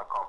accomplished.